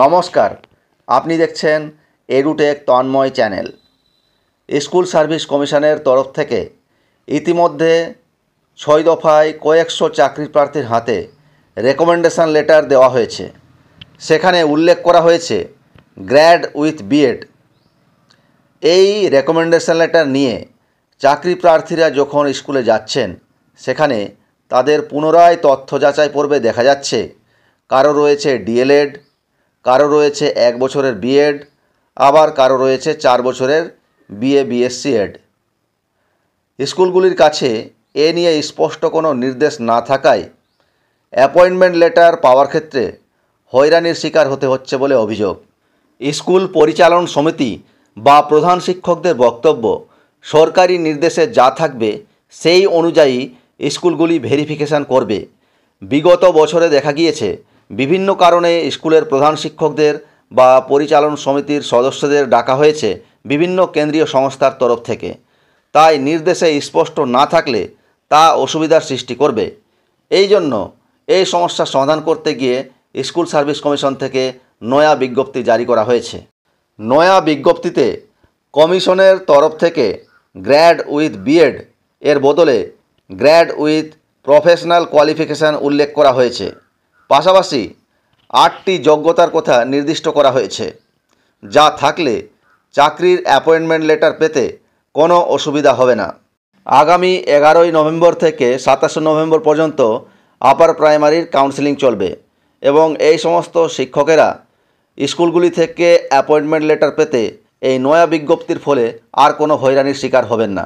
নমস্কার, আপনি দেখছেন Edutech Tanmoy channel. School service কমিশনের তরফ থেকে ইতিমধ্যে ছয় দফায় কয়েকশো চাকরি প্রার্থীর হাতে রেকমেন্ডেশন লেটার দেওয়া হয়েছে। সেখানে উল্লেখ করা হয়েছে গ্র্যাড উইথ বিএড এই রেকমেন্ডেশন লেটার নিয়ে চাকরি প্রার্থীরা যখন স্কুলে যাচ্ছেন, সেখানে তাদের পুনরায় তথ্য যাচাই পর্বে দেখা যাচ্ছে। কারও রয়েছে ডিএলএড কারও রয়েছে এক বছরের বিএড আবার কারও রয়েছে চার বছরের বিএ বিএসসি এড স্কুলগুলির কাছে এ নিয়ে স্পষ্ট কোনো নির্দেশ না থাকায় অ্যাপয়েন্টমেন্ট লেটার পাওয়ার ক্ষেত্রে হয়রানির শিকার হতে হচ্ছে বলে অভিযোগ। স্কুল পরিচালন সমিতি বা প্রধান শিক্ষকদের বক্তব্য সরকারি নির্দেশে যা থাকবে সেই অনুযায়ী স্কুলগুলি ভেরিফিকেশান করবে। বিগত বছরে দেখা গিয়েছে বিভিন্ন কারণে স্কুলের প্রধান শিক্ষকদের বা পরিচালন সমিতির সদস্যদের ডাকা হয়েছে বিভিন্ন কেন্দ্রীয় সংস্থার তরফ থেকে। তাই নির্দেশে স্পষ্ট না থাকলে তা অসুবিধার সৃষ্টি করবে। এই জন্য এই সমস্যার সমাধান করতে গিয়ে স্কুল সার্ভিস কমিশন থেকে নয়া বিজ্ঞপ্তি জারি করা হয়েছে। নয়া বিজ্ঞপ্তিতে কমিশনের তরফ থেকে গ্র্যাড উইথ বিএড এর বদলে গ্র্যাড উইথ প্রফেশনাল কোয়ালিফিকেশান উল্লেখ করা হয়েছে। পাশাপাশি আটটি যোগ্যতার কথা নির্দিষ্ট করা হয়েছে, যা থাকলে চাকরির অ্যাপয়েন্টমেন্ট লেটার পেতে কোনো অসুবিধা হবে না। আগামী এগারোই নভেম্বর থেকে সাতাশে নভেম্বর পর্যন্ত আপার প্রাইমারির কাউন্সেলিং চলবে এবং এই সমস্ত শিক্ষকেরা স্কুলগুলি থেকে অ্যাপয়েন্টমেন্ট লেটার পেতে এই নয়া বিজ্ঞপ্তির ফলে আর কোনো হয়রানির শিকার হবেন না।